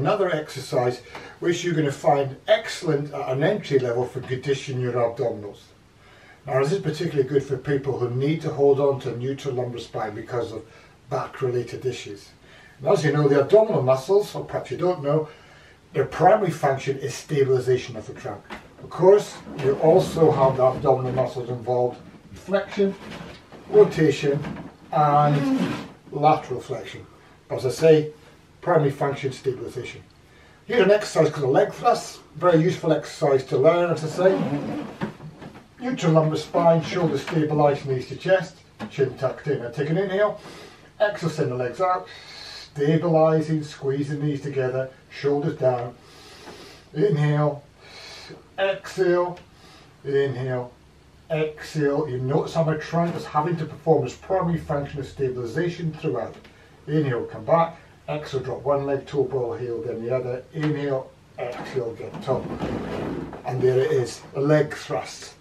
another exercise which you're going to find excellent at an entry level for conditioning your abdominals. Now this is particularly good for people who need to hold on to neutral lumbar spine because of back related issues. And as you know the abdominal muscles, or perhaps you don't know, their primary function is stabilization of the trunk. Of course you also have the abdominal muscles involved in flexion, rotation and lateral flexion. As I say, primary function stabilization. Here's an exercise called a leg thrust. Very useful exercise to learn, as I say. Neutral lumbar spine, shoulders stabilised, knees to chest, chin tucked in. Now take an inhale, exhale, send the legs out, stabilising, squeeze the knees together, shoulders down. Inhale, exhale, inhale, exhale. You notice how my trunk is having to perform its primary function of stabilisation throughout. Inhale, come back. Exhale, drop one leg, toe ball heel, then the other. Inhale, exhale, get top. And there it is, a leg thrust.